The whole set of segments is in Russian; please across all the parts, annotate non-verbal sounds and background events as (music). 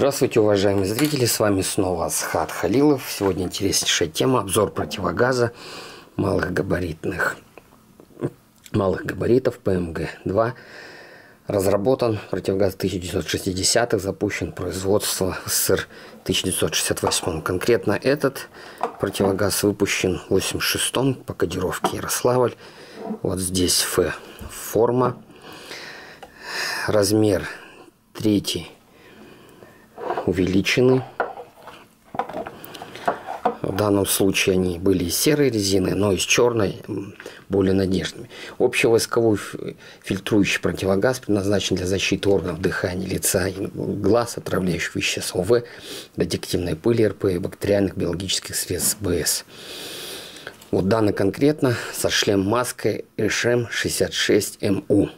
Здравствуйте, уважаемые зрители, с вами снова Асхат Халилов. Сегодня интереснейшая тема – обзор противогаза малых габаритных, малых габаритов ПМГ-2. Разработан противогаз 1960-х, запущен производство в СССР 1968 Конкретно этот противогаз выпущен в 86-м по кодировке Ярославль. Вот здесь Ф форма. Размер третий увеличены. В данном случае они были из серой резины, но из черной более надежными. Общевойсковой фильтрующий противогаз предназначен для защиты органов дыхания, лица и глаз, отравляющих веществ ОВ, радиоактивной пыли РП и бактериальных биологических средств БС. Вот данный конкретно со шлем-маской HM66MU.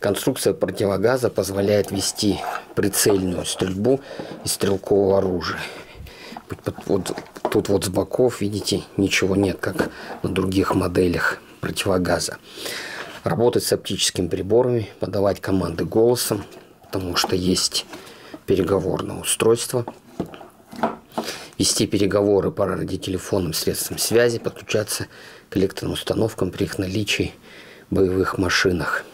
Конструкция противогаза позволяет вести прицельную стрельбу из стрелкового оружия. Вот, тут вот с боков, видите, ничего нет, как на других моделях противогаза. Работать с оптическими приборами, подавать команды голосом, потому что есть переговорное устройство. Вести переговоры по радиотелефонным средствам связи, подключаться к электронным установкам при их наличии в боевых машинах.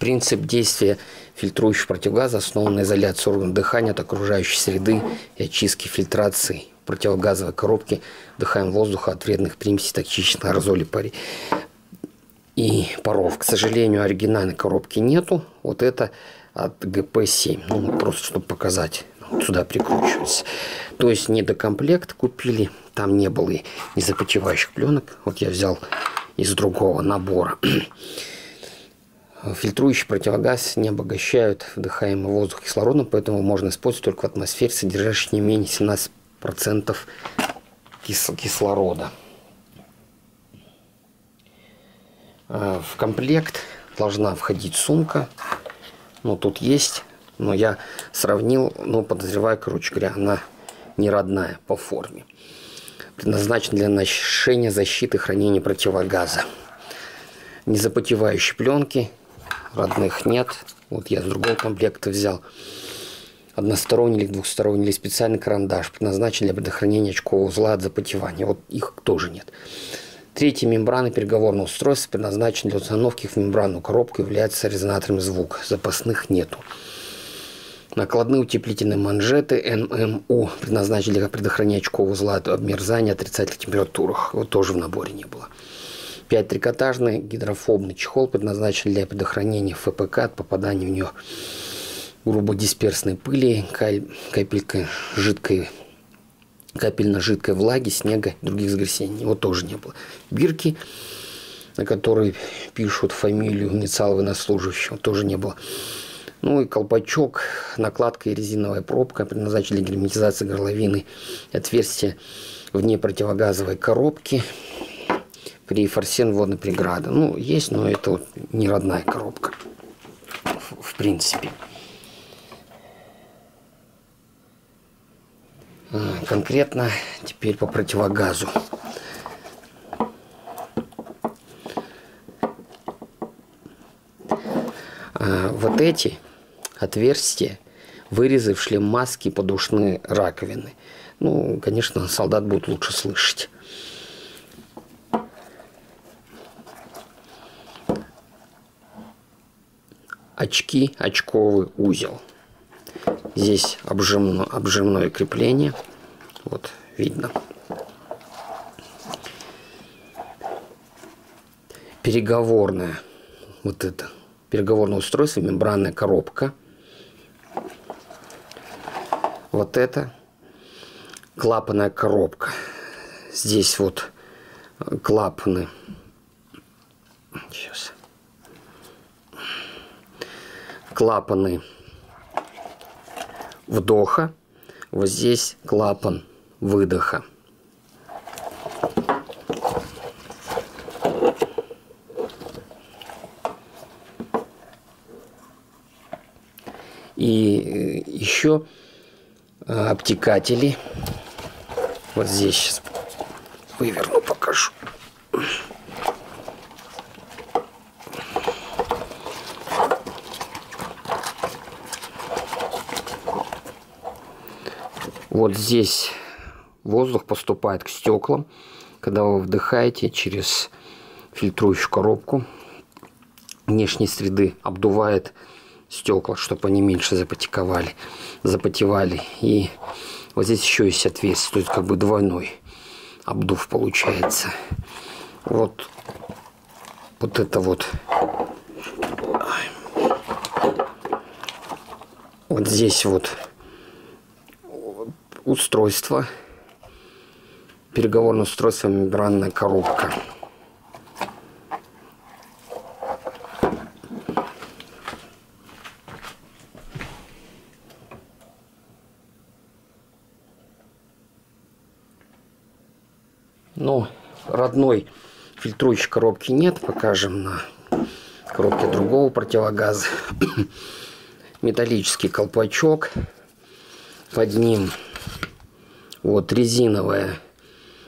Принцип действия фильтрующих противогаза основан на изоляции органов дыхания от окружающей среды и очистке фильтрации противогазовой коробки дыхаем воздуха от вредных примесей токсичных аэрозолей пари и паров. К сожалению, оригинальной коробки нету. Вот это от ГП-7. Ну, просто чтобы показать. Вот сюда прикручивается. То есть недокомплект купили. Там не было и незапотевающих пленок. Вот я взял из другого набора. (clears throat) Фильтрующий противогаз не обогащают вдыхаемый воздух кислородом, поэтому можно использовать только в атмосфере, содержащей не менее 17% кис кислорода. А, в комплект должна входить сумка. Ну, тут есть, но я сравнил, ну, подозреваю, короче говоря, она не родная по форме. Предназначена для ношения защиты хранения противогаза. Незапотевающие пленки, родных нет. Вот я с другого комплекта взял односторонний или двухсторонний или специальный карандаш, предназначен для предохранения очкового узла от запотевания. Вот их тоже нет. Третья мембрана переговорного устройства предназначена для установки в мембранную коробку является резонатором звука. Запасных нету. Накладные утеплительные манжеты НМУ предназначены для предохранения очкового узла от обмерзания отрицательных температурах. Вот тоже в наборе не было. 5 трикотажный гидрофобный чехол предназначен для предохранения ФПК от попадания в него грубодисперсной пыли, капелька жидкой капельно-жидкой влаги, снега других загрязнений. Его тоже не было. Бирки, на которые пишут фамилию инициал военнослужащего, тоже не было. Ну и колпачок, накладка и резиновая пробка предназначены для герметизации горловины отверстия вне противогазовой коробки при форсен водной преграды. Ну, есть, но это вот не родная коробка. В, в принципе. А, конкретно теперь по противогазу. А, вот эти отверстия, вырезы в шлем маски подушные раковины. Ну, конечно, солдат будет лучше слышать. Очки, очковый узел. Здесь обжимно, обжимное крепление. Вот, видно. Переговорная, вот это, переговорное устройство, мембранная коробка. Вот это клапанная коробка. Здесь вот клапаны. Сейчас клапаны вдоха, вот здесь клапан выдоха. И э, еще э, обтекатели. Вот здесь сейчас выверну, покажу. Вот здесь воздух поступает к стеклам, когда вы вдыхаете через фильтрующую коробку внешней среды, обдувает стекла, чтобы они меньше запотековали, запотевали. И вот здесь еще есть отверстие, то есть как бы двойной обдув получается. Вот, вот это вот. Вот здесь вот устройство, переговорное устройство, мембранная коробка. Ну, родной фильтрующей коробки нет, покажем на коробке другого противогаза. (coughs) Металлический колпачок, под ним вот резиновая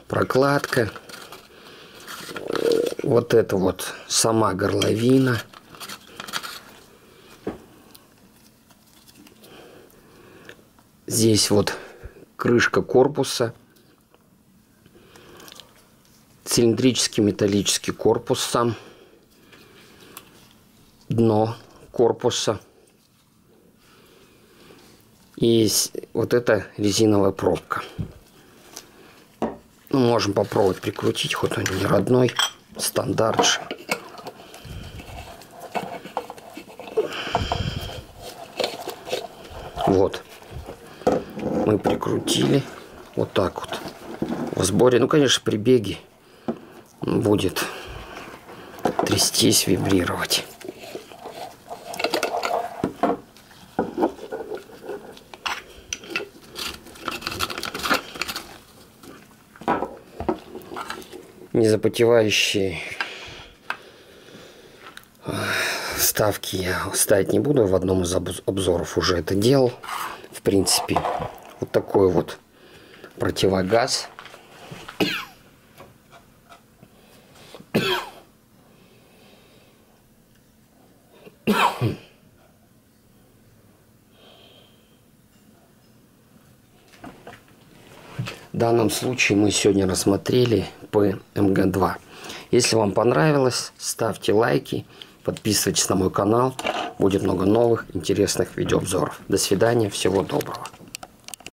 прокладка, вот это вот сама горловина. Здесь вот крышка корпуса. Цилиндрический металлический корпус сам, дно корпуса и вот эта резиновая пробка. Ну, можем попробовать прикрутить, хоть он не родной, стандарт же. Вот. Мы прикрутили. Вот так вот. В сборе, ну, конечно, при беге будет трястись, вибрировать. Незапотевающие ставки я ставить не буду. В одном из обзоров уже это делал. В принципе, вот такой вот противогаз В данном случае мы сегодня рассмотрели PMG2. Если вам понравилось, ставьте лайки, подписывайтесь на мой канал. Будет много новых интересных видеообзоров. До свидания, всего доброго.